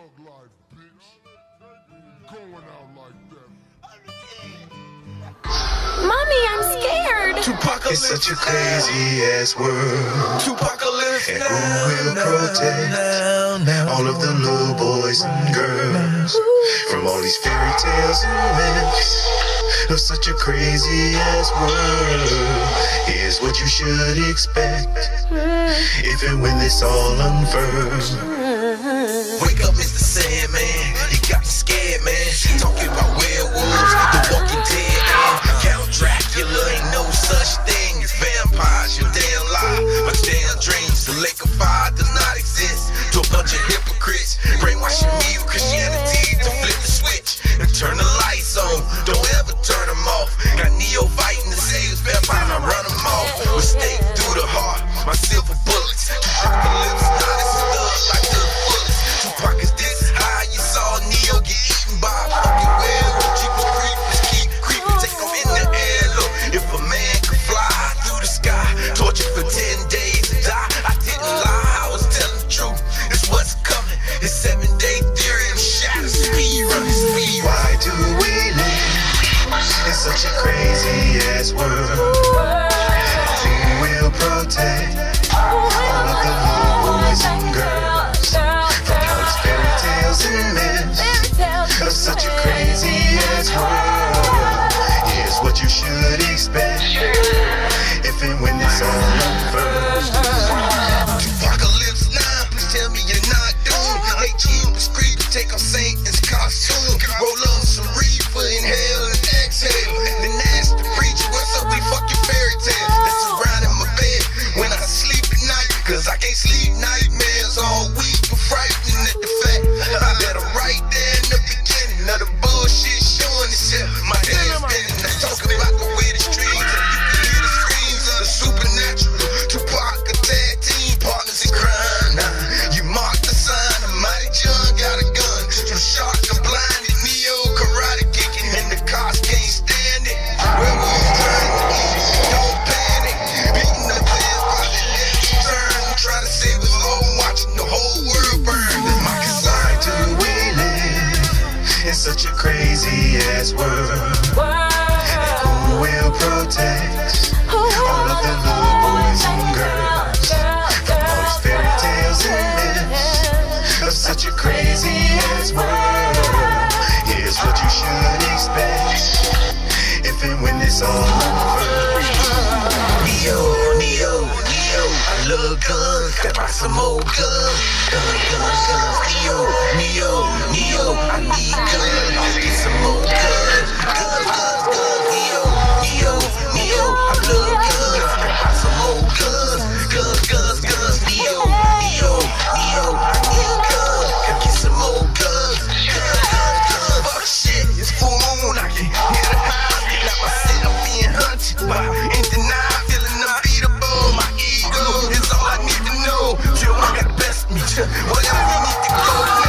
thug life, bitch. Going out like that. Mommy, I'm scared. It's such a crazy ass world. And who will protect all of the little boys and girls from all these fairy tales and myths of such a crazy ass world? Here's what you should expect mm. if and when this all unfurls. Mm. Wake up, Sandman. You got me scared, man. Talking about in such a crazy ass world? Who will protect all of the little boys and girls from all these fairy tales and myths of such a crazy ass world? Here's what you should expect if and when this all unfurls. Neo, Neo, Neo, I love guns. Gotta some more guns. Gun, gun, guns. Neo, Neo, Neo, I need get some more guns. Guns, guns, guns. Neo, Neo, Neo, I love. Gotta some more guns. Guns, guns, guns. Neo, Neo, Neo, I need get some more guns. Guns, guns, guns. Fuck shit, it's full moon. I can hear the house. Like myself being hunted by in denial, best me. Whatever you need to go.